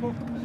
Punkt.